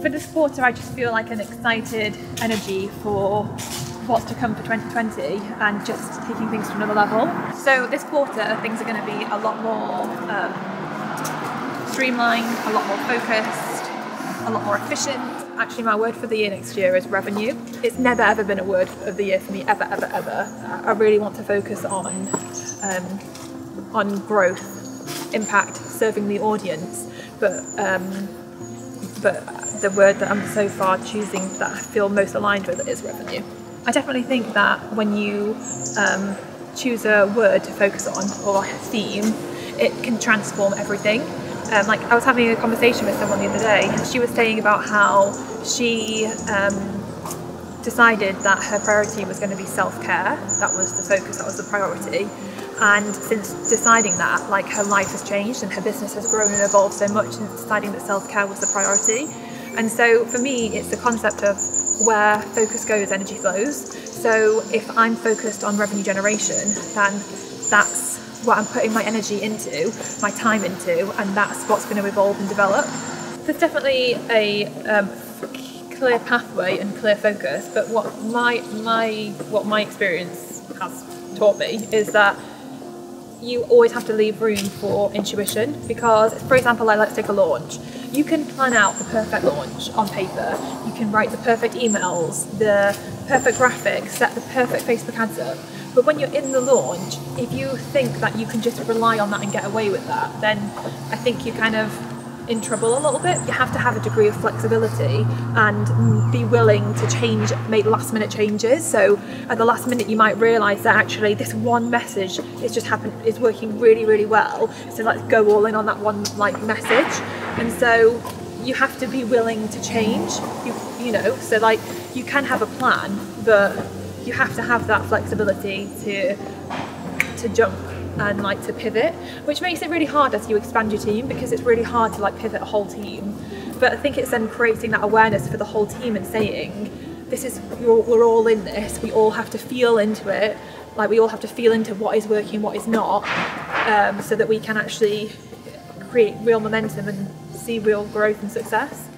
For this quarter, I just feel like an excited energy for what's to come for 2020 and just taking things to another level. So this quarter, things are going to be a lot more um, streamlined, a lot more focused, a lot more efficient. Actually, my word for the year next year is revenue. It's never ever been a word of the year for me, ever, ever, ever. I really want to focus on um, on growth, impact, serving the audience, but um, but the word that I'm so far choosing that I feel most aligned with is revenue. I definitely think that when you um, choose a word to focus on or a theme, it can transform everything. Um, like I was having a conversation with someone the other day, and she was saying about how she um, decided that her priority was going to be self-care. That was the focus. That was the priority. And since deciding that, like her life has changed and her business has grown and evolved so much, since deciding that self-care was the priority. And so for me, it's the concept of where focus goes, energy flows. So if I'm focused on revenue generation, then that's what I'm putting my energy into, my time into, and that's what's going to evolve and develop. There's definitely a um, clear pathway and clear focus, but what my my what my experience has taught me is that you always have to leave room for intuition because, for example, like let's take a launch. You can plan out the perfect launch on paper. You can write the perfect emails, the perfect graphics, set the perfect Facebook ads up. But when you're in the launch, if you think that you can just rely on that and get away with that, then I think you kind of in trouble a little bit. You have to have a degree of flexibility and be willing to change, make last minute changes. So at the last minute, you might realise that actually this one message is just happened is working really, really well. So let's go all in on that one like message. And so you have to be willing to change. You, you know, so like you can have a plan, but you have to have that flexibility to to jump and like to pivot, which makes it really hard as you expand your team because it's really hard to like pivot a whole team. But I think it's then creating that awareness for the whole team and saying, this is we're all in this. We all have to feel into it. Like we all have to feel into what is working, what is not, um, so that we can actually create real momentum and see real growth and success.